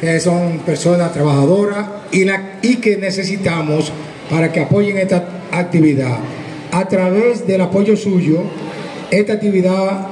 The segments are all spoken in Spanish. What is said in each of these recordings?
que son personas trabajadoras y, y que necesitamos para que apoyen esta actividad. A través del apoyo suyo, esta actividad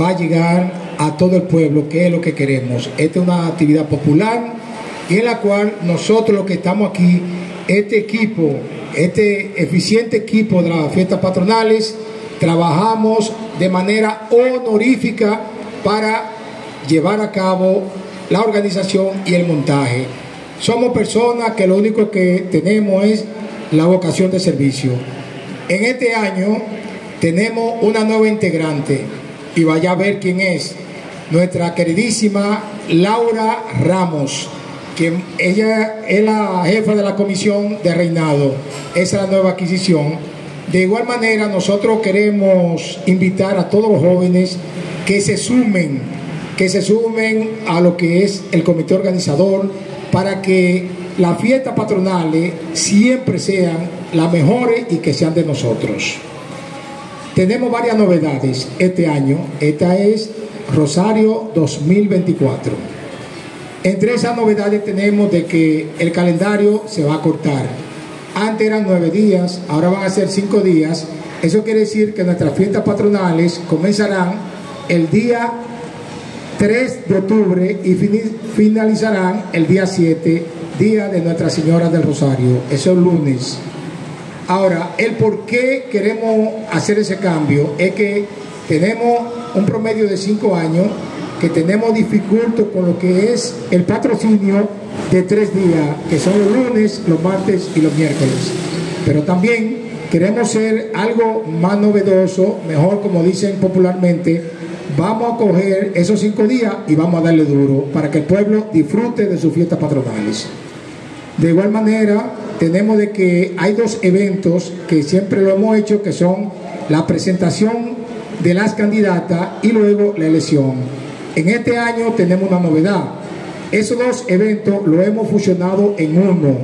va a llegar a todo el pueblo, que es lo que queremos. Esta es una actividad popular y en la cual nosotros los que estamos aquí, este equipo, este eficiente equipo de las fiestas patronales, trabajamos de manera honorífica para llevar a cabo la organización y el montaje. Somos personas que lo único que tenemos es la vocación de servicio. En este año tenemos una nueva integrante y vaya a ver quién es. Nuestra queridísima Laura Ramos, que ella es la jefa de la comisión de reinado. Esa es la nueva adquisición. De igual manera, nosotros queremos invitar a todos los jóvenes que se sumen que se sumen a lo que es el comité organizador para que las fiestas patronales siempre sean las mejores y que sean de nosotros. Tenemos varias novedades este año. Esta es Rosario 2024. Entre esas novedades tenemos de que el calendario se va a cortar. Antes eran nueve días, ahora van a ser cinco días. Eso quiere decir que nuestras fiestas patronales comenzarán el día 3 de octubre y finalizarán el día 7, día de Nuestra Señora del Rosario. Eso es lunes. Ahora, el por qué queremos hacer ese cambio es que tenemos un promedio de 5 años que tenemos dificultad con lo que es el patrocinio de tres días, que son los lunes, los martes y los miércoles. Pero también queremos ser algo más novedoso, mejor como dicen popularmente, vamos a coger esos cinco días y vamos a darle duro para que el pueblo disfrute de sus fiestas patronales. De igual manera, tenemos de que hay dos eventos que siempre lo hemos hecho, que son la presentación de las candidatas y luego la elección. En este año tenemos una novedad. Esos dos eventos lo hemos fusionado en uno.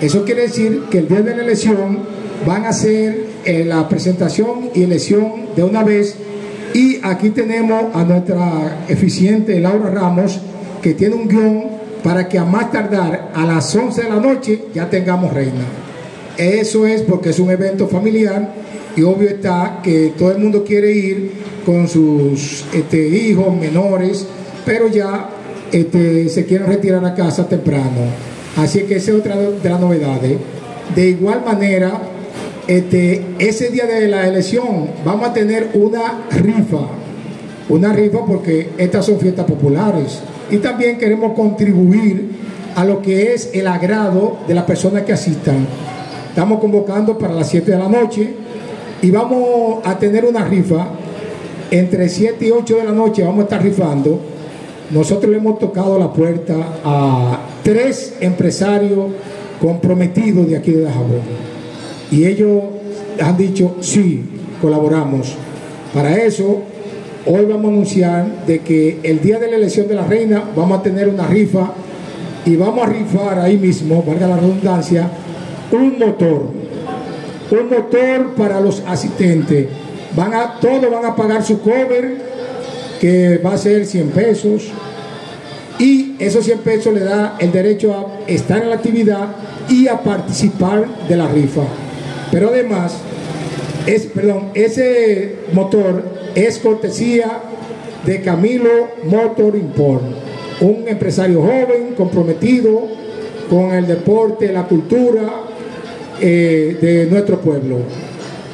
Eso quiere decir que el día de la elección van a ser eh, la presentación y elección de una vez y aquí tenemos a nuestra eficiente Laura Ramos, que tiene un guion para que a más tardar a las 11 de la noche ya tengamos reina. Eso es porque es un evento familiar y obvio está que todo el mundo quiere ir con sus este, hijos menores, pero ya este, se quieren retirar a casa temprano. Así que esa es otra de las novedades. De igual manera, este, ese día de la elección vamos a tener una rifa, una rifa porque estas son fiestas populares y también queremos contribuir a lo que es el agrado de las personas que asistan. Estamos convocando para las 7 de la noche y vamos a tener una rifa entre 7 y 8 de la noche, vamos a estar rifando. Nosotros le hemos tocado la puerta a tres empresarios comprometidos de aquí de Dajabón y ellos han dicho, sí, colaboramos. Para eso, hoy vamos a anunciar de que el día de la elección de la reina vamos a tener una rifa y vamos a rifar ahí mismo, valga la redundancia, un motor. Un motor para los asistentes. Van a, todos van a pagar su cover, que va a ser 100 pesos. Y esos 100 pesos le da el derecho a estar en la actividad y a participar de la rifa. Pero además, es, perdón, ese motor es cortesía de Camilo Motor Import, un empresario joven, comprometido con el deporte, la cultura eh, de nuestro pueblo.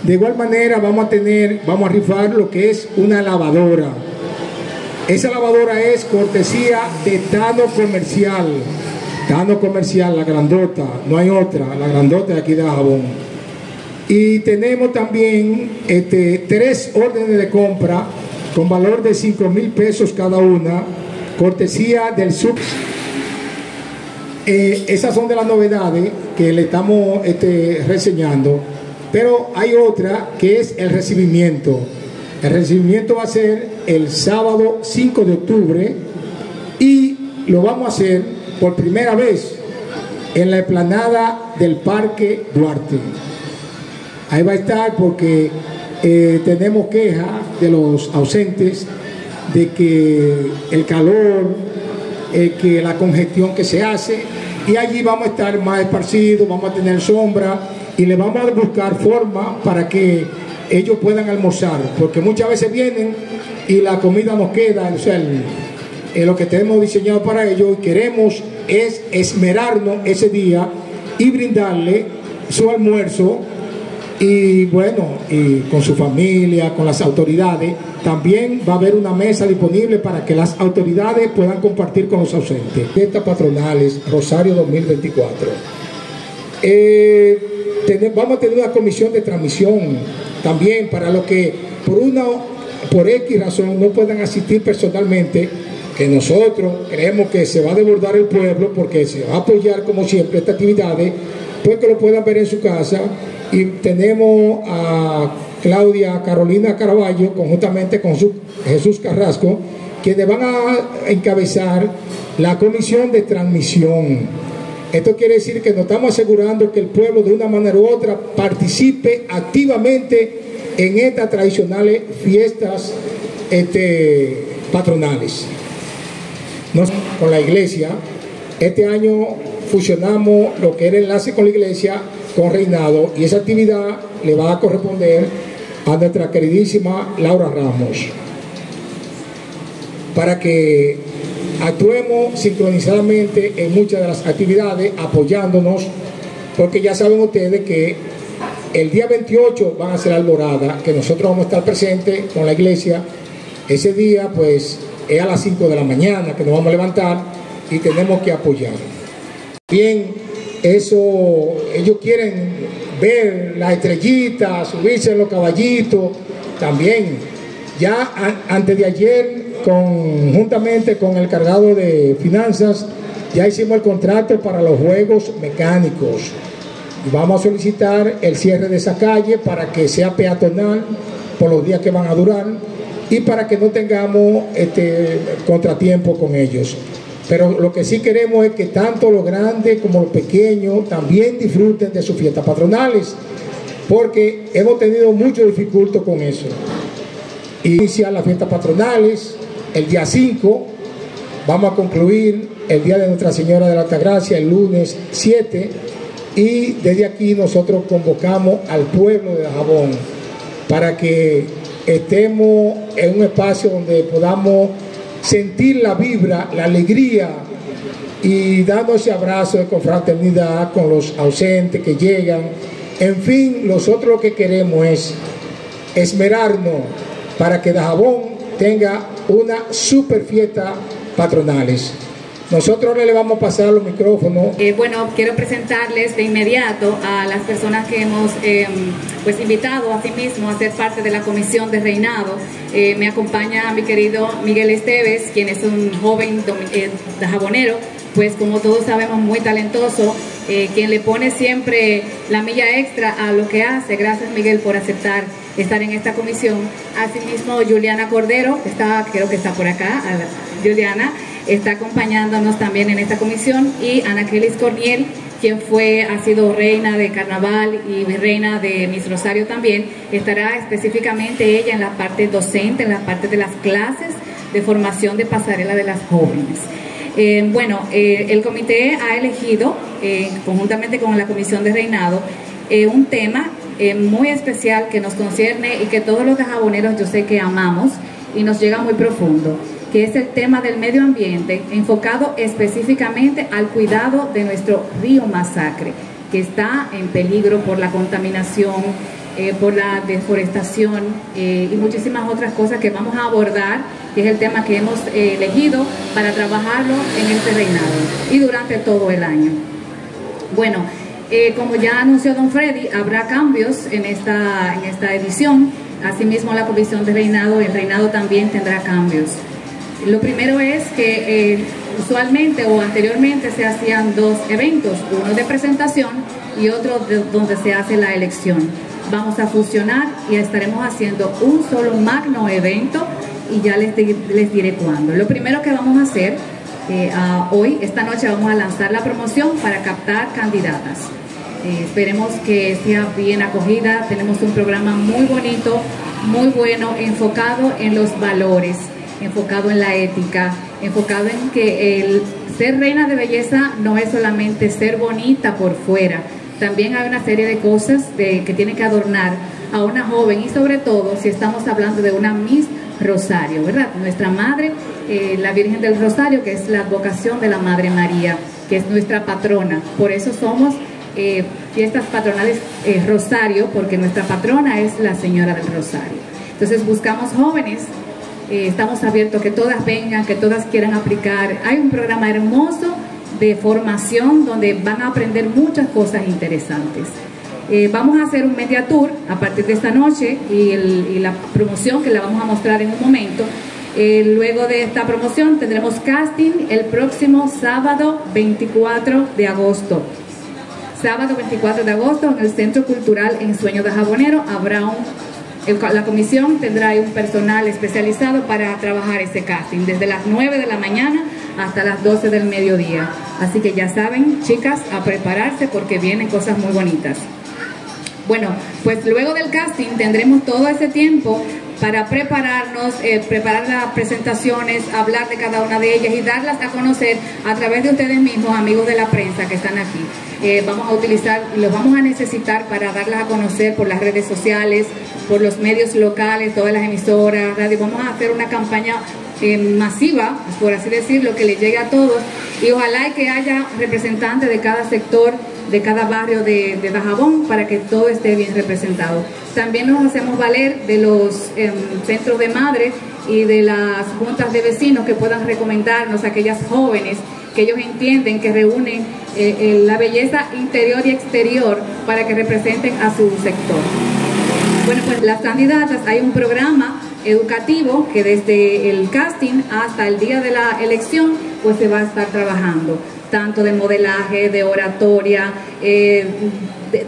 De igual manera vamos a tener, vamos a rifar lo que es una lavadora. Esa lavadora es cortesía de Tano Comercial. Tano Comercial, la grandota, no hay otra, la grandota de aquí de Jabón. Y tenemos también este, tres órdenes de compra con valor de 5 mil pesos cada una, cortesía del sub. Eh, esas son de las novedades que le estamos este, reseñando, pero hay otra que es el recibimiento. El recibimiento va a ser el sábado 5 de octubre y lo vamos a hacer por primera vez en la explanada del Parque Duarte. Ahí va a estar porque eh, tenemos quejas de los ausentes de que el calor eh, que la congestión que se hace y allí vamos a estar más esparcidos, vamos a tener sombra y le vamos a buscar forma para que ellos puedan almorzar, porque muchas veces vienen y la comida nos queda, o sea, lo que tenemos diseñado para ellos y queremos es esmerarnos ese día y brindarle su almuerzo y bueno, y con su familia, con las autoridades. También va a haber una mesa disponible para que las autoridades puedan compartir con los ausentes. Fiestas patronales, Rosario 2024. Eh, vamos a tener una comisión de transmisión también para los que por una por X razón no puedan asistir personalmente, que nosotros creemos que se va a desbordar el pueblo porque se va a apoyar como siempre estas actividades, pues que lo puedan ver en su casa y tenemos a Claudia Carolina Caraballo conjuntamente con Jesús Carrasco, quienes van a encabezar la comisión de transmisión. Esto quiere decir que nos estamos asegurando que el pueblo de una manera u otra participe activamente en estas tradicionales fiestas este, patronales. con la iglesia, este año fusionamos lo que era enlace con la iglesia con Reinado y esa actividad le va a corresponder a nuestra queridísima Laura Ramos. Para que actuemos sincronizadamente en muchas de las actividades apoyándonos porque ya saben ustedes que el día 28 van a ser alborada que nosotros vamos a estar presentes con la iglesia. Ese día pues es a las 5 de la mañana que nos vamos a levantar y tenemos que apoyar. Bien eso, ellos quieren ver las estrellitas, subirse en los caballitos, también. Ya antes de ayer, conjuntamente con el cargado de finanzas, ya hicimos el contrato para los juegos mecánicos. Vamos a solicitar el cierre de esa calle para que sea peatonal por los días que van a durar y para que no tengamos este contratiempo con ellos. Pero lo que sí queremos es que tanto los grandes como los pequeños también disfruten de sus fiestas patronales, porque hemos tenido mucho dificultad con eso. Iniciar las fiestas patronales el día 5, vamos a concluir el día de Nuestra Señora de la Altagracia el lunes 7 y desde aquí nosotros convocamos al pueblo de Jabón para que estemos en un espacio donde podamos sentir la vibra, la alegría y dando ese abrazo de confraternidad con los ausentes que llegan. En fin, nosotros lo que queremos es esmerarnos para que Dajabón tenga una super fiesta patronales. Nosotros le vamos a pasar los micrófonos. Eh, bueno, quiero presentarles de inmediato a las personas que hemos em, pues invitado a sí mismo a ser parte de la comisión de reinado. Eh, me acompaña mi querido Miguel Esteves, quien es un joven eh, jabonero, pues como todos sabemos muy talentoso, quien le pone siempre la milla extra a lo que hace. Gracias Miguel por aceptar estar en esta comisión. Asimismo, Juliana Cordero, está, creo que está por acá, Juliana está acompañándonos también en esta comisión y Ana Corniel, quien fue, ha sido reina de carnaval y reina de Miss Rosario también, estará específicamente ella en la parte docente, en la parte de las clases de formación de pasarela de las jóvenes. Eh, bueno, eh, el comité ha elegido, eh, conjuntamente con la comisión de reinado, un tema muy especial que nos concierne y que todos los jaboneros yo sé que amamos y nos llega muy profundo que es el tema del medio ambiente, enfocado específicamente al cuidado de nuestro río Masacre, que está en peligro por la contaminación, eh, por la deforestación eh, y muchísimas otras cosas que vamos a abordar, que es el tema que hemos eh, elegido para trabajarlo en este reinado y durante todo el año. Bueno, como ya anunció don Freddy, habrá cambios en esta, en esta edición. Asimismo, la comisión de reinado, el reinado también tendrá cambios. Lo primero es que eh, usualmente o anteriormente se hacían dos eventos, uno de presentación y otro donde se hace la elección. Vamos a fusionar y estaremos haciendo un solo magno evento y ya les, les diré cuándo. Lo primero que vamos a hacer eh, hoy, esta noche, vamos a lanzar la promoción para captar candidatas. Eh, esperemos que sea bien acogida. Tenemos un programa muy bonito, muy bueno, enfocado en los valores enfocado en la ética, enfocado en que el ser reina de belleza no es solamente ser bonita por fuera, también hay una serie de cosas que tiene que adornar a una joven y sobre todo si estamos hablando de una Miss Rosario, ¿verdad? Nuestra madre, eh, la Virgen del Rosario, que es la vocación de la Madre María, que es nuestra patrona. Por eso somos eh, fiestas patronales eh, Rosario, porque nuestra patrona es la Señora del Rosario. Entonces buscamos jóvenes, estamos abiertos que todas vengan, que todas quieran aplicar. Hay un programa hermoso de formación donde van a aprender muchas cosas interesantes. Eh, vamos a hacer un media tour a partir de esta noche y, la promoción que la vamos a mostrar en un momento. Eh, luego de esta promoción tendremos casting el próximo sábado 24 de agosto. Sábado 24 de agosto en el Centro Cultural En Sueño de Jabonero habrá un la comisión tendrá un personal especializado para trabajar ese casting desde las 9 de la mañana hasta las 12 del mediodía. Así que ya saben, chicas, a prepararse porque vienen cosas muy bonitas. Bueno, pues luego del casting tendremos todo ese tiempo para prepararnos, eh, preparar las presentaciones, hablar de cada una de ellas y darlas a conocer a través de ustedes mismos, amigos de la prensa que están aquí. Eh, vamos a utilizar, los vamos a necesitar para darlas a conocer por las redes sociales, por los medios locales, todas las emisoras, radio. Vamos a hacer una campaña eh, masiva, por así decirlo, que le llegue a todos y ojalá que haya representantes de cada sector de cada barrio de, de Bajabón para que todo esté bien representado. También nos hacemos valer de los em, centros de madres y de las juntas de vecinos que puedan recomendarnos a aquellas jóvenes que ellos entienden que reúnen eh, eh, la belleza interior y exterior para que representen a su sector. Bueno, pues las candidatas, hay un programa educativo que desde el casting hasta el día de la elección pues se va a estar trabajando tanto de modelaje, de oratoria, eh,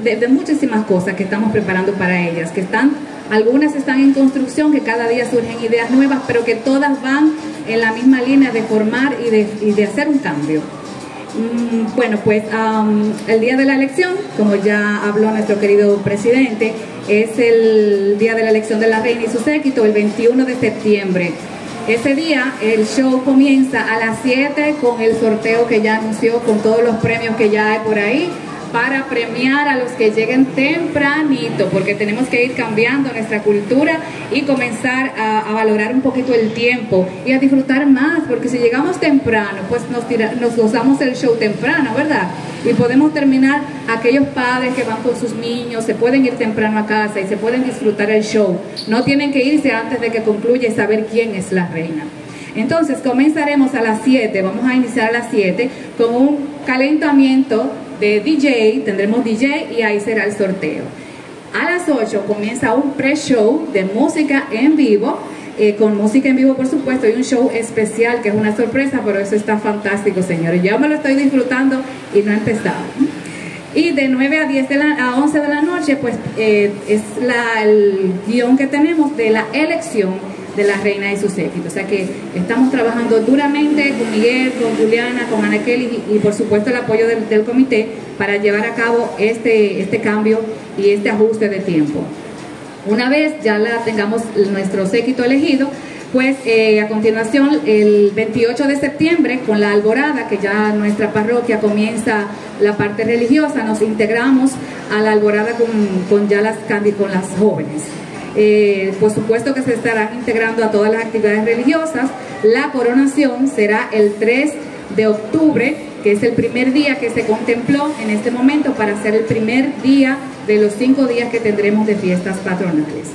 de, muchísimas cosas que estamos preparando para ellas, que están, algunas están en construcción, que cada día surgen ideas nuevas, pero que todas van en la misma línea de formar y de, y de hacer un cambio. Mm, bueno, pues el día de la elección, como ya habló nuestro querido presidente, es el día de la elección de la reina y su séquito, el 21 de septiembre. Ese día el show comienza a las 7 con el sorteo que ya anunció, con todos los premios que ya hay por ahí para premiar a los que lleguen tempranito, porque tenemos que ir cambiando nuestra cultura y comenzar a, valorar un poquito el tiempo y a disfrutar más, porque si llegamos temprano, pues nos, nos gozamos el show temprano, ¿verdad? Y podemos terminar aquellos padres que van con sus niños, se pueden ir temprano a casa y se pueden disfrutar el show. No tienen que irse antes de que concluya y saber quién es la reina. Entonces comenzaremos a las 7, vamos a iniciar a las 7 con un calentamiento de DJ, tendremos DJ y ahí será el sorteo. A las 8 comienza un pre-show de música en vivo, eh, con música en vivo por supuesto y un show especial que es una sorpresa, pero eso está fantástico señores. Yo me lo estoy disfrutando y no he empezado. Y de 9 a 10 de la, a 11 de la noche, pues eh, es la, el guion que tenemos de la elección de la reina y su séquito. O sea que estamos trabajando duramente con Miguel, con Juliana, con Ana Kelly y, por supuesto el apoyo del, comité para llevar a cabo este, este cambio y este ajuste de tiempo. Una vez ya la tengamos nuestro séquito elegido, pues eh, a continuación, el 28 de septiembre, con la alborada, que ya nuestra parroquia comienza la parte religiosa, nos integramos a la alborada con, con ya las, con las jóvenes. Eh, por supuesto que se estarán integrando a todas las actividades religiosas. La coronación será el 3 de octubre, que es el primer día que se contempló en este momento para ser el primer día de los cinco días que tendremos de fiestas patronales.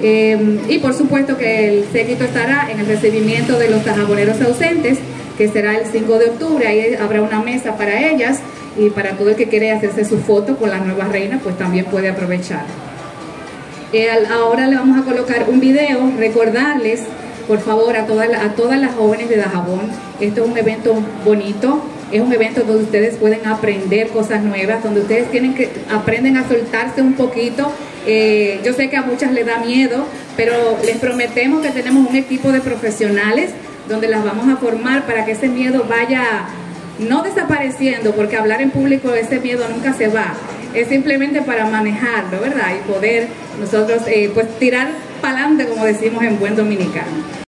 Eh, y por supuesto que el séquito estará en el recibimiento de los tajaboneros ausentes, que será el 5 de octubre. Ahí habrá una mesa para ellas y para todo el que quiere hacerse su foto con la nueva reina, pues también puede aprovechar. Eh, ahora le vamos a colocar un video, recordarles, por favor, a todas, a todas las jóvenes de Dajabón, esto es un evento bonito, es un evento donde ustedes pueden aprender cosas nuevas, donde ustedes tienen que aprenden a soltarse un poquito. Eh, yo sé que a muchas les da miedo, pero les prometemos que tenemos un equipo de profesionales donde las vamos a formar para que ese miedo vaya no desapareciendo, porque hablar en público ese miedo nunca se va es simplemente para manejarlo, ¿verdad? Y poder nosotros eh, pues tirar para adelante, como decimos en buen dominicano.